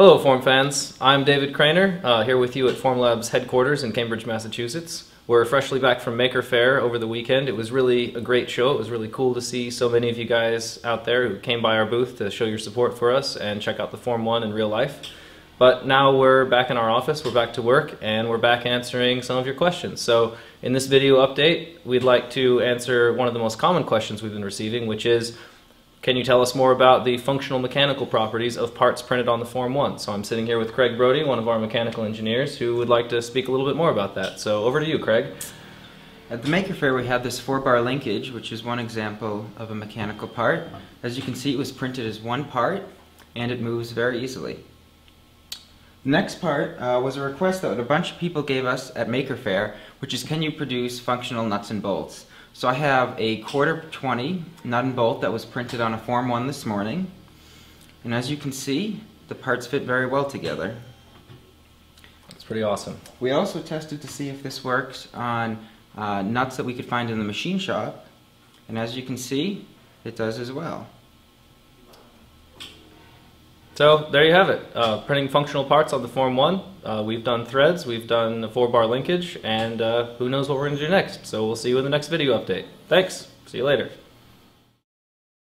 Hello, Form fans. I'm David Cranor, uh, here with you at Formlabs headquarters in Cambridge, Massachusetts. We're freshly back from Maker Faire over the weekend. It was really a great show. It was really cool to see so many of you guys out there who came by our booth to show your support for us and check out the Form 1 in real life. But now we're back in our office, we're back to work, and we're back answering some of your questions. So in this video update, we'd like to answer one of the most common questions we've been receiving, which is, can you tell us more about the functional mechanical properties of parts printed on the Form 1? So I'm sitting here with Craig Broady, one of our mechanical engineers, who would like to speak a little bit more about that. So over to you, Craig. At the Maker Faire we have this 4-bar linkage, which is one example of a mechanical part. As you can see, it was printed as one part, and it moves very easily. The next part uh, was a request that a bunch of people gave us at Maker Faire, which is can you produce functional nuts and bolts? So I have a quarter 20 nut and bolt that was printed on a Form 1 this morning. And as you can see, the parts fit very well together. That's pretty awesome. We also tested to see if this works on uh, nuts that we could find in the machine shop. And as you can see, it does as well. So there you have it. Uh, printing functional parts on the Form 1. Uh, we've done threads, we've done a 4-bar linkage, and uh, who knows what we're going to do next. So we'll see you in the next video update. Thanks. See you later.